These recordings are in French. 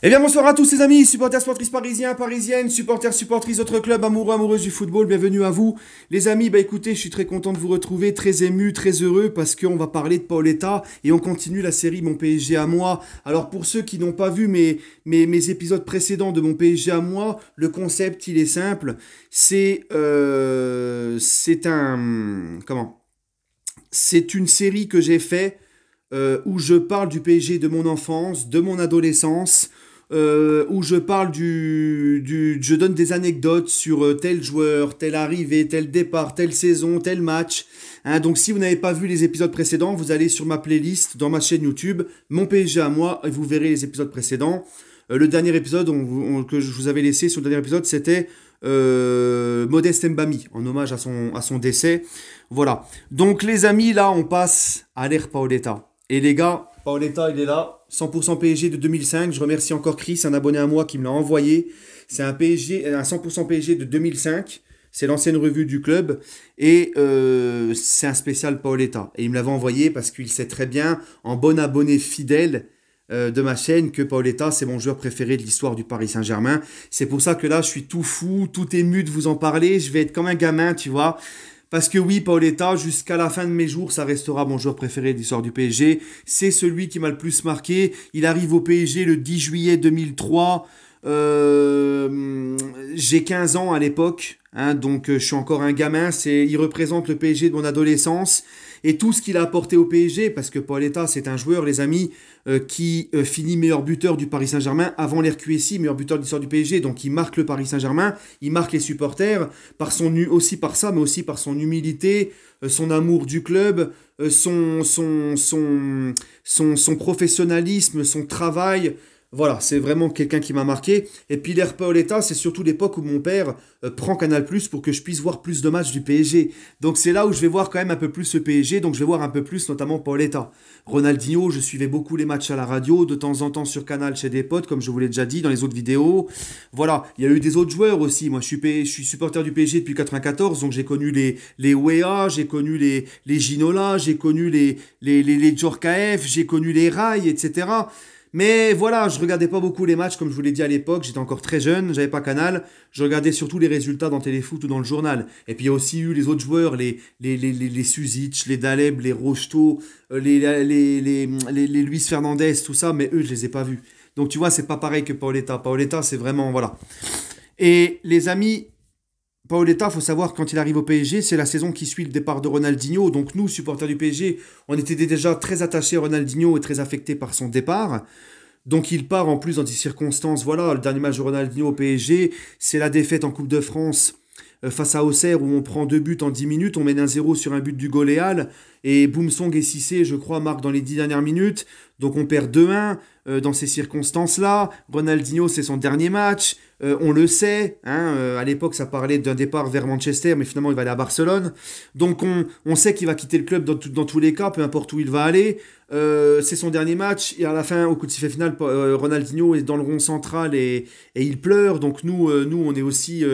Eh bien bonsoir à tous les amis, supporters sportifs parisiens, parisiennes, supporters, supportrices d'autres clubs, amoureux, amoureuses du football, bienvenue à vous. Les amis, bah écoutez, je suis très content de vous retrouver, très ému, très heureux parce qu'on va parler de Paoletta et on continue la série Mon PSG à moi. Alors pour ceux qui n'ont pas vu mes, épisodes précédents de Mon PSG à moi, le concept il est simple, c'est euh, c'est un... comment? C'est une série que j'ai fait euh, où je parle du PSG de mon enfance, de mon adolescence, euh, où je parle du, Je donne des anecdotes sur euh, tel joueur, telle arrivée, tel départ, telle saison, tel match. Hein, donc si vous n'avez pas vu les épisodes précédents, vous allez sur ma playlist dans ma chaîne YouTube, Mon PSG à moi, et vous verrez les épisodes précédents. Le dernier épisode que je vous avais laissé sur le dernier épisode, c'était Modeste Mbami, en hommage à son, à son décès. Voilà. Donc les amis, là, on passe à l'ère Paoletta. Et les gars, Paoletta, il est là. 100% PSG de 2005. Je remercie encore Chris, un abonné à moi qui me l'a envoyé. C'est un PSG, un 100% PSG de 2005. C'est l'ancienne revue du club. Et euh, c'est un spécial Paoletta. Et il me l'avait envoyé parce qu'il sait très bien, en bon abonné fidèle euh, de ma chaîne, que Paoletta, c'est mon joueur préféré de l'histoire du Paris Saint-Germain. C'est pour ça que là, je suis tout fou, tout ému de vous en parler. Je vais être comme un gamin, tu vois. Parce que oui, Paoletta, jusqu'à la fin de mes jours, ça restera mon joueur préféré de l'histoire du PSG. C'est celui qui m'a le plus marqué. Il arrive au PSG le 10 juillet 2003. Euh, j'ai 15 ans à l'époque, hein, donc euh, je suis encore un gamin. C'est, il représente le PSG de mon adolescence et tout ce qu'il a apporté au PSG, parce que Paoletta, c'est un joueur, les amis, euh, qui euh, finit meilleur buteur du Paris Saint-Germain avant l'RQSI, meilleur buteur de l'histoire du PSG, donc il marque le Paris Saint-Germain, il marque les supporters, par son, aussi par ça, mais aussi par son humilité, euh, son amour du club, son, son, son, son, son professionnalisme, son travail, voilà, c'est vraiment quelqu'un qui m'a marqué. Et puis l'ère Paoletta, c'est surtout l'époque où mon père euh, prend Canal Plus pour que je puisse voir plus de matchs du PSG. Donc c'est là où je vais voir quand même un peu plus ce PSG, donc je vais voir un peu plus notamment Paoletta. Ronaldinho, je suivais beaucoup les matchs à la radio, de temps en temps sur Canal chez des potes, comme je vous l'ai déjà dit dans les autres vidéos. Voilà, il y a eu des autres joueurs aussi. Moi, je suis, je suis supporter du PSG depuis 94, donc j'ai connu les, les Wea, j'ai connu les, les Ginola, j'ai connu les, les, les, j'ai connu les Rai, etc. Mais voilà, je regardais pas beaucoup les matchs, comme je vous l'ai dit à l'époque, j'étais encore très jeune, j'avais pas Canal, je regardais surtout les résultats dans Téléfoot ou dans le journal. Et puis il y a aussi eu les autres joueurs, les, les, les, les, les Suzic, les Daleb, les Rocheteau, euh, les, les, les, les, Luis Fernandez, tout ça, mais eux, je les ai pas vus. Donc tu vois, c'est pas pareil que Paoletta. Paoletta, c'est vraiment, voilà. Et les amis, Paoletta, faut savoir quand il arrive au PSG, c'est la saison qui suit le départ de Ronaldinho. Donc nous, supporters du PSG, on était déjà très attachés à Ronaldinho et très affectés par son départ. Donc il part en plus dans des circonstances, voilà, le dernier match de Ronaldinho au PSG, c'est la défaite en Coupe de France euh, face à Auxerre où on prend deux buts en 10 minutes, on mène un 0 sur un but du Goléal et Boomsong et Cissé, je crois, marquent dans les 10 dernières minutes. Donc on perd 2-1 euh, dans ces circonstances-là. Ronaldinho, c'est son dernier match. Euh, on le sait. Hein, euh, à l'époque, ça parlait d'un départ vers Manchester, mais finalement, il va aller à Barcelone. Donc on, on sait qu'il va quitter le club dans, dans, tous les cas, peu importe où il va aller. c'est son dernier match. Et à la fin, au coup de sifflet final, Ronaldinho est dans le rond central et, et il pleure. Donc nous, nous on est aussi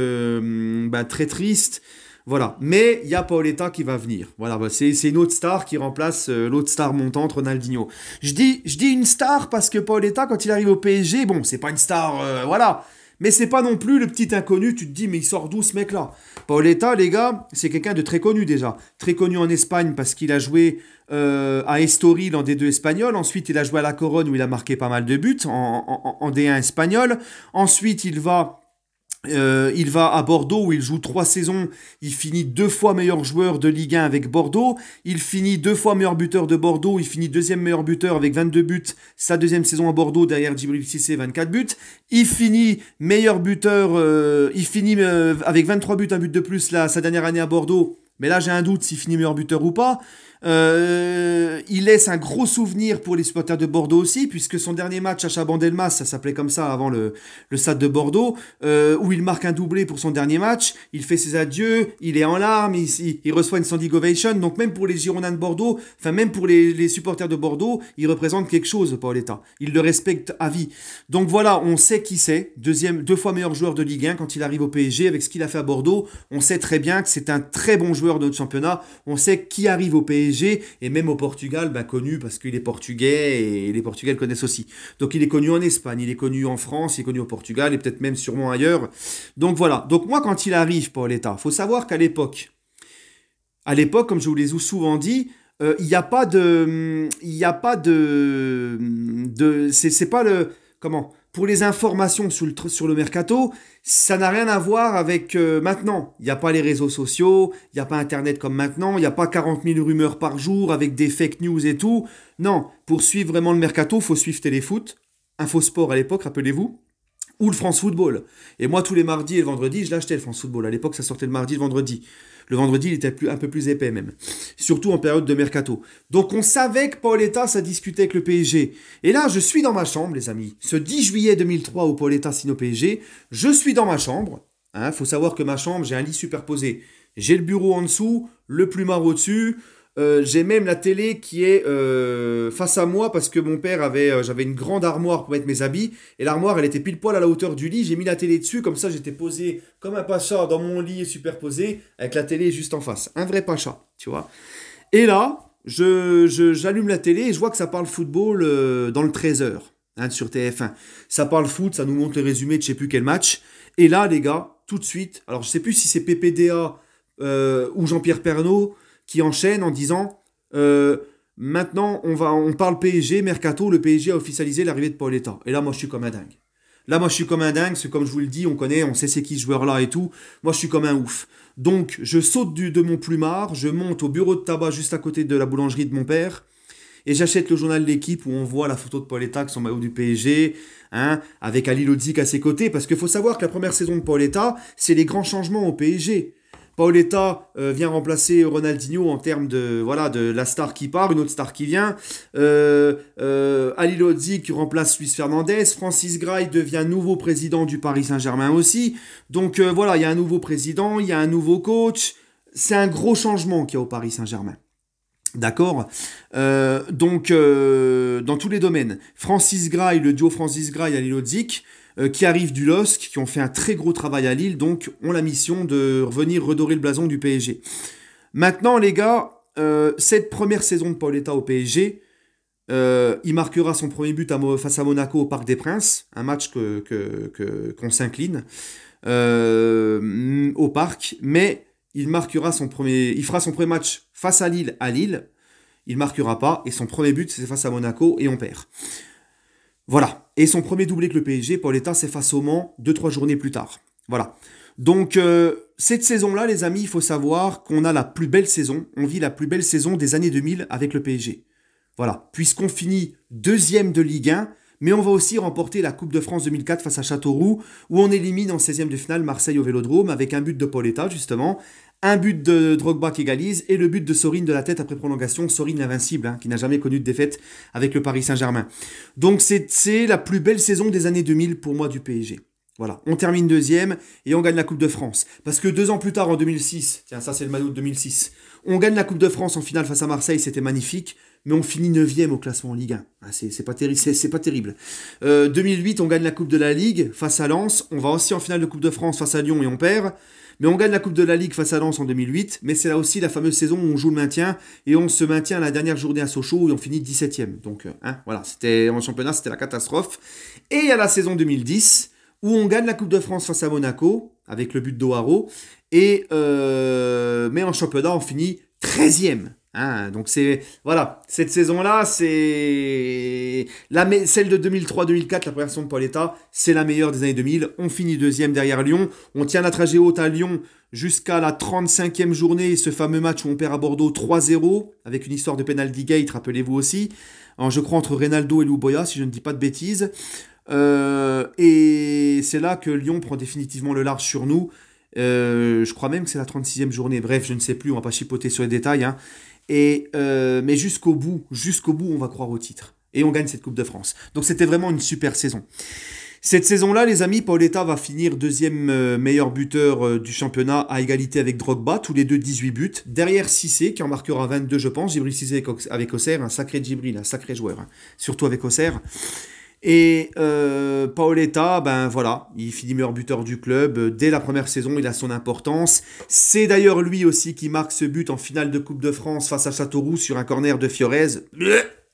bah, très tristes. Voilà. Mais il y a Paoletta qui va venir. Voilà, bah, c'est une autre star qui remplace euh, l'autre star montante, Ronaldinho. Je dis, je dis une star parce que Paoletta, quand il arrive au PSG, bon, c'est pas une star, euh, voilà. Mais c'est pas non plus le petit inconnu, tu te dis, mais il sort d'où ce mec-là? Paoletta, les gars, c'est quelqu'un de très connu déjà. Très connu en Espagne parce qu'il a joué euh, à Estoril dans D2 espagnol. Ensuite, il a joué à la Corogne où il a marqué pas mal de buts en, en D1 espagnol. Ensuite, il va euh, il va à Bordeaux où il joue trois saisons. Il finit deux fois meilleur joueur de Ligue 1 avec Bordeaux. Il finit deux fois meilleur buteur de Bordeaux. Il finit deuxième meilleur buteur avec 22 buts. Sa deuxième saison à Bordeaux derrière Djibril Cissé, 24 buts. Il finit meilleur buteur. Euh, il finit euh, avec 23 buts, un but de plus là, sa dernière année à Bordeaux. Mais là, j'ai un doute s'il finit meilleur buteur ou pas. Euh, il laisse un gros souvenir pour les supporters de Bordeaux aussi, puisque son dernier match à Chabandelmas, ça s'appelait comme ça avant le, le stade de Bordeaux, euh, où il marque un doublé pour son dernier match, il fait ses adieux, il est en larmes, il, reçoit une standing ovation, donc même pour les Girondins de Bordeaux, enfin même pour les, les, supporters de Bordeaux, il représente quelque chose, Paoletta. Il le respecte à vie. Donc voilà, on sait qui c'est, deux fois meilleur joueur de Ligue 1 quand il arrive au PSG, avec ce qu'il a fait à Bordeaux, on sait très bien que c'est un très bon joueur de notre championnat, on sait qui arrive au PSG et même au Portugal, ben, connu parce qu'il est portugais et les Portugais le connaissent aussi. Donc il est connu en Espagne, il est connu en France, il est connu au Portugal et peut-être même sûrement ailleurs. Donc voilà. Donc moi, quand il arrive, Paoletta, faut savoir qu'à l'époque, à l'époque, comme je vous l'ai souvent dit, euh, il n'y a pas de, il n'y a pas de, de c'est pas le, comment, pour les informations sur le, sur le mercato, ça n'a rien à voir avec euh, maintenant. Il n'y a pas les réseaux sociaux, il n'y a pas Internet comme maintenant, il n'y a pas 40 000 rumeurs par jour avec des fake news et tout. Non, pour suivre vraiment le mercato, faut suivre Téléfoot, Infosport à l'époque, rappelez-vous ou le France Football. Et moi, tous les mardis et le vendredi, je l'achetais le France Football. À l'époque, ça sortait le mardi et le vendredi. Le vendredi, il était un peu plus épais même. Surtout en période de mercato. Donc on savait que Paoletta, ça discutait avec le PSG. Et là, je suis dans ma chambre, les amis. Ce 10 juillet 2003 où Paoletta signe au PSG, je suis dans ma chambre. Il hein, faut savoir que ma chambre, j'ai un lit superposé. J'ai le bureau en dessous, le plumard au-dessus, euh, j'ai même la télé qui est euh, face à moi parce que mon père avait, euh, j'avais une grande armoire pour mettre mes habits et l'armoire elle était pile poil à la hauteur du lit. J'ai mis la télé dessus comme ça j'étais posé comme un pacha dans mon lit superposé avec la télé juste en face. Un vrai pacha, tu vois. Et là, je, j'allume la télé et je vois que ça parle football dans le 13h hein, sur TF1. Ça parle foot, ça nous montre le résumé de je sais plus quel match. Et là les gars, tout de suite, alors je sais plus si c'est PPDA ou Jean-Pierre Pernaud qui enchaîne en disant euh, maintenant on va on parle PSG mercato le PSG a officialisé l'arrivée de Pauletta et là moi je suis comme un dingue. Là moi je suis comme un dingue c'est comme je vous le dis on connaît on sait c'est qui ce joueur là et tout. Moi je suis comme un ouf. Donc je saute du, de mon plumard je monte au bureau de tabac juste à côté de la boulangerie de mon père et j'achète le journal de l'équipe où on voit la photo de Pauletta avec son maillot du PSG, hein, avec Ali Lodzik à ses côtés, parce qu'il faut savoir que la première saison de Pauletta, c'est les grands changements au PSG. Paoletta euh, vient remplacer Ronaldinho en termes de voilà de la star qui part, une autre star qui vient. Euh, euh, Ali Lodzi remplace Luis Fernandez. Francis Gray devient nouveau président du Paris Saint-Germain aussi. Donc voilà, il y a un nouveau président, il y a un nouveau coach. C'est un gros changement qu'il y a au Paris Saint-Germain. D'accord? Donc, dans tous les domaines, Francis Gray, le duo Francis Gray, Ali Lodzik, euh, qui arrivent du LOSC, qui ont fait un très gros travail à Lille, donc ont la mission de revenir redorer le blason du PSG. Maintenant, les gars, euh, cette première saison de Pauletta au PSG, euh, il marquera son premier but face à Monaco au Parc des Princes, un match que, qu'on s'incline au Parc, mais il marquera son premier, il fera son premier match face à Lille à Lille, il marquera pas et son premier but c'est face à Monaco et on perd. Voilà. Et son premier doublé que le PSG, Pauletta s'efface au Mans deux, trois journées plus tard. Voilà. Donc, euh, cette saison-là, les amis, il faut savoir qu'on a la plus belle saison. On vit la plus belle saison des années 2000 avec le PSG. Voilà. Puisqu'on finit deuxième de Ligue 1, mais on va aussi remporter la Coupe de France 2004 face à Châteauroux, où on élimine en 16e de finale Marseille au Vélodrome avec un but de Pauletta, justement, un but de Drogba qui égalise et le but de Sorine de la tête après prolongation. Sorine invincible, hein, qui n'a jamais connu de défaite avec le Paris Saint-Germain. Donc c'est la plus belle saison des années 2000 pour moi du PSG. Voilà, on termine deuxième et on gagne la Coupe de France. Parce que deux ans plus tard, en 2006, tiens, ça c'est le maillot de 2006, on gagne la Coupe de France en finale face à Marseille, c'était magnifique, mais on finit neuvième au classement en Ligue 1. Ah, c'est pas, pas terrible. 2008, on gagne la Coupe de la Ligue face à Lens, on va aussi en finale de Coupe de France face à Lyon et on perd. Mais on gagne la Coupe de la Ligue face à Lens en 2008, mais c'est là aussi la fameuse saison où on joue le maintien et on se maintient la dernière journée à Sochaux et on finit 17ème. Donc, euh, hein, voilà, en championnat, c'était la catastrophe. Et il y a la saison 2010 où on gagne la Coupe de France face à Monaco avec le but d'Oharo. Et euh, mais en championnat, on finit 13ème. Hein, donc c'est voilà, cette saison-là, c'est la celle de 2003-2004, la première saison de Pauletta, c'est la meilleure des années 2000. On finit deuxième derrière Lyon, on tient la trajet haute à Lyon jusqu'à la 35e journée, ce fameux match où on perd à Bordeaux 3-0 avec une histoire de penalty gate, rappelez-vous aussi. je crois entre Reynaldo et Louboya, si je ne dis pas de bêtises. Euh, et c'est là que Lyon prend définitivement le large sur nous. Euh, je crois même que c'est la 36e journée. Bref, je ne sais plus, on va pas chipoter sur les détails. Hein. Et, euh, mais jusqu'au bout, jusqu'au bout, on va croire au titre. Et on gagne cette Coupe de France. Donc c'était vraiment une super saison. Cette saison-là, les amis, Paoletta va finir deuxième euh, meilleur buteur euh, du championnat à égalité avec Drogba, tous les deux 18 buts. Derrière Cissé, qui en marquera 22, je pense. Djibril Cissé avec Auxerre, un sacré Djibril, un sacré joueur, hein. surtout avec Auxerre. Et euh, Paoletta, ben voilà, il finit meilleur buteur du club. Dès la première saison, il a son importance. C'est d'ailleurs lui aussi qui marque ce but en finale de Coupe de France face à Châteauroux sur un corner de Fiorez.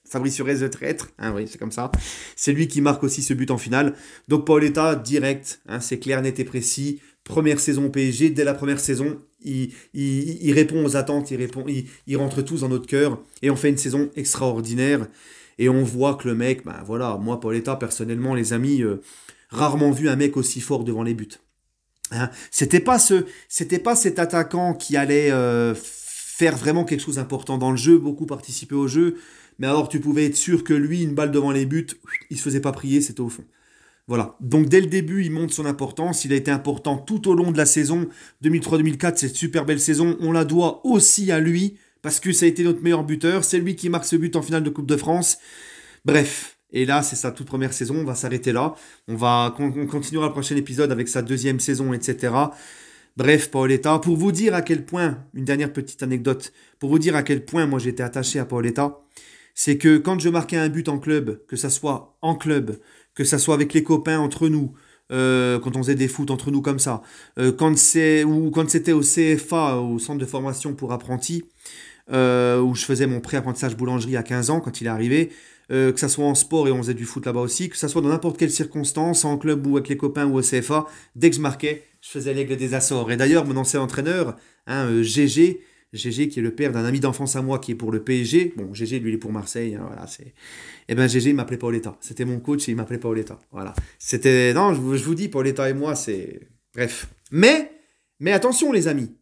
Fabrice Fiorez de traître, hein, oui, c'est comme ça. C'est lui qui marque aussi ce but en finale. Donc Paoletta, direct, hein, c'est clair, net et précis. Première saison PSG, dès la première saison, il, répond aux attentes, il, répond, il rentre tous dans notre cœur. Et on fait une saison extraordinaire. Et on voit que le mec, ben voilà, moi, Pauletta, personnellement, les amis, euh, rarement vu un mec aussi fort devant les buts. Hein c'était pas ce, c'était pas cet attaquant qui allait euh, faire vraiment quelque chose d'important dans le jeu, beaucoup participer au jeu, mais alors tu pouvais être sûr que lui, une balle devant les buts, il se faisait pas prier, c'était au fond. Voilà. Donc dès le début, il montre son importance. Il a été important tout au long de la saison 2003-2004, cette super belle saison. On la doit aussi à lui parce que ça a été notre meilleur buteur. C'est lui qui marque ce but en finale de Coupe de France. Bref. Et là, c'est sa toute première saison. On va s'arrêter là. On va on continuera le prochain épisode avec sa deuxième saison, etc. Bref, Paoletta, pour vous dire à quel point, une dernière petite anecdote, pour vous dire à quel point moi j'étais attaché à Paoletta, c'est que quand je marquais un but en club, que ça soit en club, que ça soit avec les copains entre nous, euh, quand on faisait des foot entre nous comme ça, euh, ou quand c'était au CFA, au centre de formation pour apprentis, euh, où je faisais mon pré-apprentissage boulangerie à 15 ans quand il est arrivé, euh, que ça soit en sport et on faisait du foot là-bas aussi, que ça soit dans n'importe quelle circonstance, en club ou avec les copains ou au CFA, dès que je marquais, je faisais l'aigle des Açores. Et d'ailleurs, mon ancien entraîneur, hein, GG, GG qui est le père d'un ami d'enfance à moi qui est pour le PSG. Bon, GG lui il est pour Marseille, hein, voilà, c'est. Eh ben GG il m'appelait Paoletta. C'était mon coach et il m'appelait Paoletta. Voilà. C'était non, je je vous dis Paoletta et moi c'est bref. Mais mais attention les amis.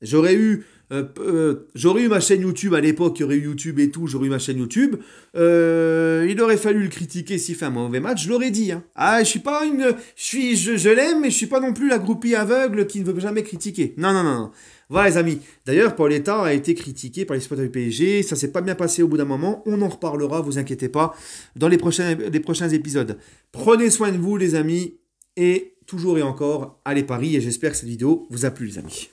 J'aurais eu euh, euh, j'aurais eu ma chaîne YouTube à l'époque, il y aurait eu YouTube et tout, j'aurais eu ma chaîne YouTube. Euh, il aurait fallu le critiquer s'il fait un mauvais match, je l'aurais dit. Hein. Ah, je suis pas une, je suis, je, je l'aime, mais je suis pas non plus la groupie aveugle qui ne veut jamais critiquer. Non, non, non, non. Voilà les amis. D'ailleurs, Paul État a été critiqué par les supporters du PSG. Ça s'est pas bien passé au bout d'un moment. On en reparlera, vous inquiétez pas, dans les prochains, les prochains épisodes. Prenez soin de vous les amis. Et toujours et encore, allez Paris. Et j'espère que cette vidéo vous a plu les amis.